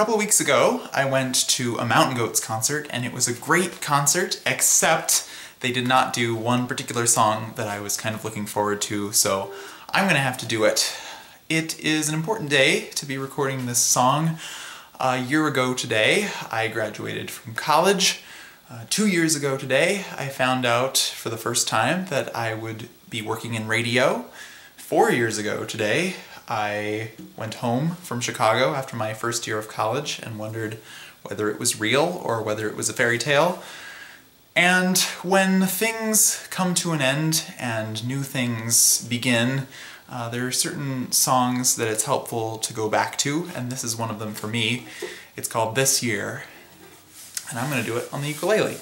couple weeks ago, I went to a Mountain Goats concert, and it was a great concert, except they did not do one particular song that I was kind of looking forward to, so I'm gonna have to do it. It is an important day to be recording this song. A year ago today, I graduated from college. Uh, two years ago today, I found out for the first time that I would be working in radio. Four years ago today, I went home from Chicago after my first year of college and wondered whether it was real or whether it was a fairy tale. And when things come to an end and new things begin, uh, there are certain songs that it's helpful to go back to, and this is one of them for me. It's called This Year, and I'm going to do it on the ukulele.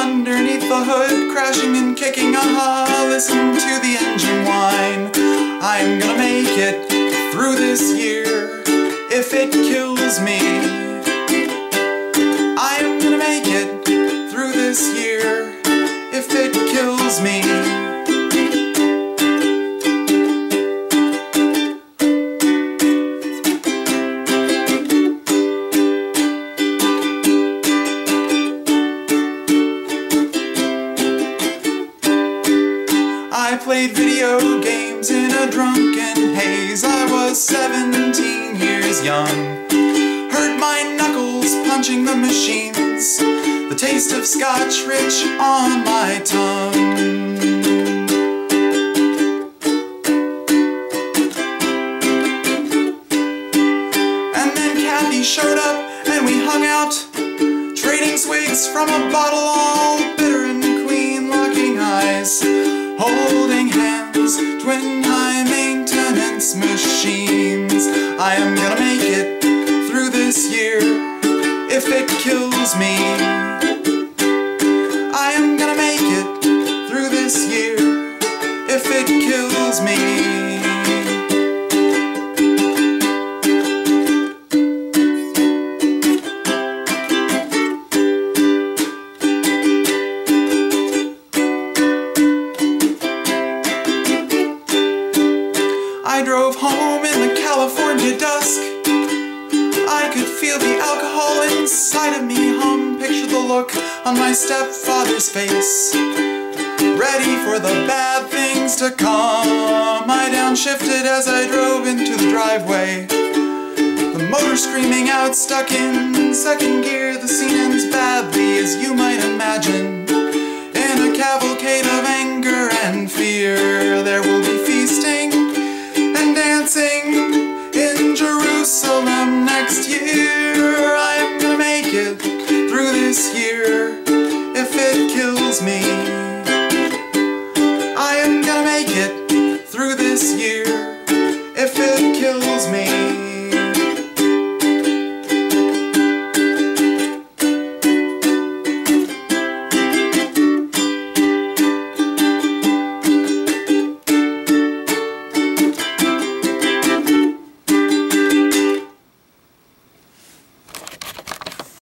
Underneath the hood, crashing and kicking. Aha, listen to the engine whine. I'm gonna make it through this year if it kills me. I'm gonna make it through this year if it kills me. Played video games in a drunken haze. I was 17 years young. Hurt my knuckles punching the machines. The taste of scotch rich on my tongue. And then Kathy showed up and we hung out, trading swigs from a bottle all bitter and queen, locking eyes, holding hands, twin high maintenance machines. I am gonna make it through this year if it kills me. I am gonna make it through this year if it kills me. I drove home in the California dusk. I could feel the alcohol inside of me hum. Picture the look on my stepfather's face. Ready for the bad things to come. I downshifted as I drove into the driveway. The motor screaming out, stuck in second gear. The scene ends badly, as you might imagine. Me.